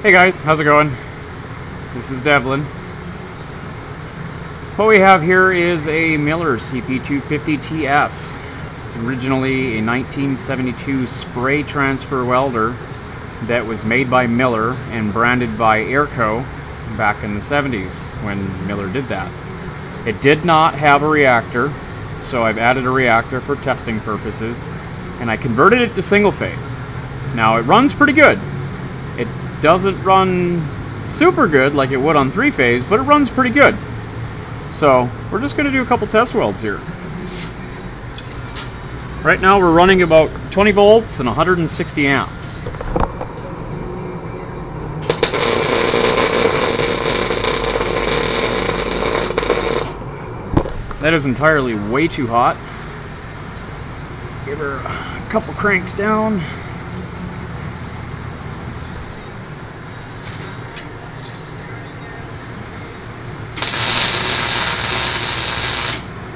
Hey guys, how's it going? This is Devlin. What we have here is a Miller CP250TS. It's originally a 1972 spray transfer welder that was made by Miller and branded by Airco back in the 70s when Miller did that. It did not have a reactor, so I've added a reactor for testing purposes and I converted it to single phase. Now it runs pretty good. It doesn't run super good like it would on three phase, but it runs pretty good. So we're just going to do a couple test welds here. Right now we're running about 20 volts and 160 amps. That is entirely way too hot. Give her a couple cranks down.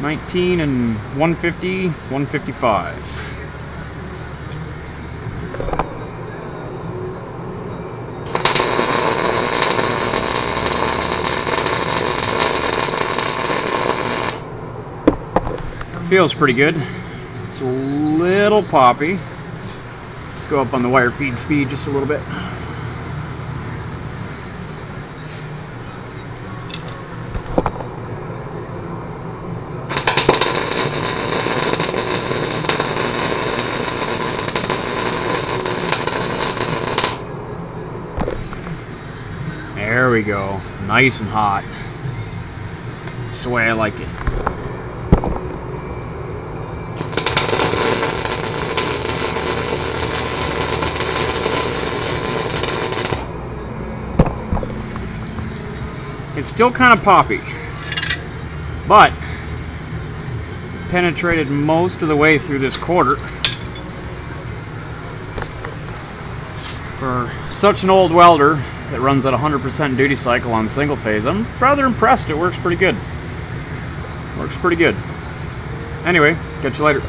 Nineteen and one fifty, one fifty-five. Feels pretty good. It's a little poppy. Let's go up on the wire feed speed just a little bit. We go. Nice and hot. Just the way I like it. It's still kind of poppy, but penetrated most of the way through this quarter. For such an old welder that runs at 100% duty cycle on single phase, I'm rather impressed. It works pretty good. Works pretty good. Anyway, catch you later.